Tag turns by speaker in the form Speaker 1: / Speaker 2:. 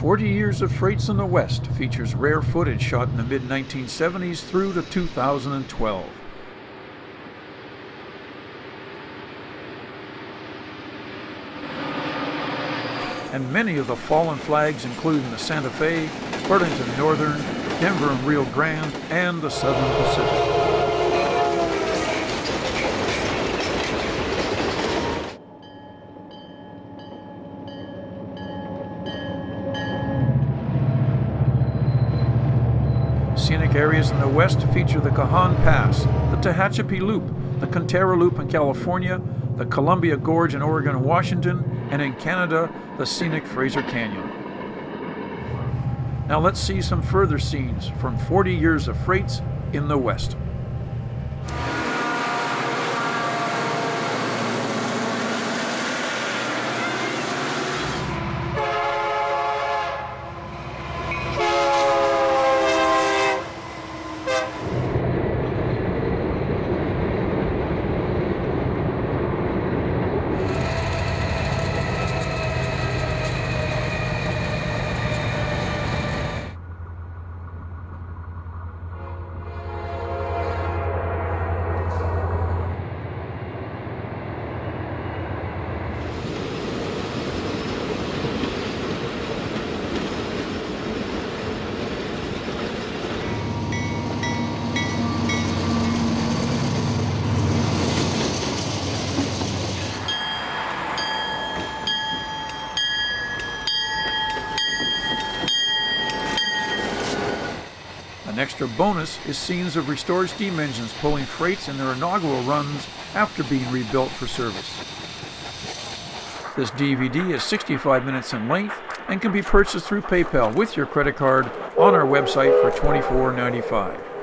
Speaker 1: 40 Years of Freights in the West features rare footage shot in the mid 1970s through to 2012. And many of the fallen flags, including the Santa Fe, Burlington Northern, Denver and Rio Grande, and the Southern Pacific. Scenic areas in the west feature the Cajon Pass, the Tehachapi Loop, the Cantara Loop in California, the Columbia Gorge in Oregon and Washington, and in Canada, the scenic Fraser Canyon. Now let's see some further scenes from 40 years of freights in the West. Extra bonus is scenes of restored steam engines pulling freights in their inaugural runs after being rebuilt for service. This DVD is 65 minutes in length and can be purchased through PayPal with your credit card on our website for $24.95.